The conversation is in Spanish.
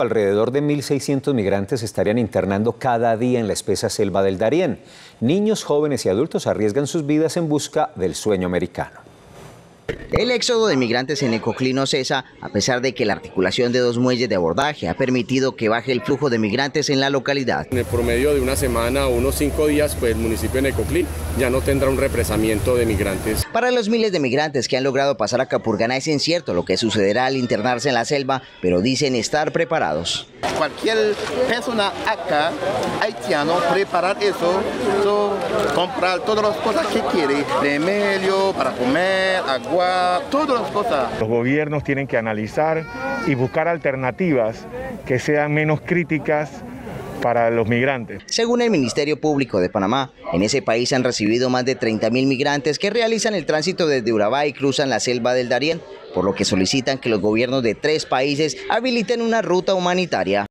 Alrededor de 1.600 migrantes estarían internando cada día en la espesa selva del Darién. Niños, jóvenes y adultos arriesgan sus vidas en busca del sueño americano. El éxodo de migrantes en Ecoclí no cesa, a pesar de que la articulación de dos muelles de abordaje ha permitido que baje el flujo de migrantes en la localidad. En el promedio de una semana o unos cinco días, pues el municipio de Necoclí ya no tendrá un represamiento de migrantes. Para los miles de migrantes que han logrado pasar a Capurganá es incierto lo que sucederá al internarse en la selva, pero dicen estar preparados. Cualquier persona acá, haitiano, preparar eso, comprar todas las cosas que quiere, remedio para comer, agua, todas las cosas. Los gobiernos tienen que analizar y buscar alternativas que sean menos críticas para los migrantes. Según el Ministerio Público de Panamá, en ese país han recibido más de 30.000 migrantes que realizan el tránsito desde Urabá y cruzan la selva del Darién, por lo que solicitan que los gobiernos de tres países habiliten una ruta humanitaria.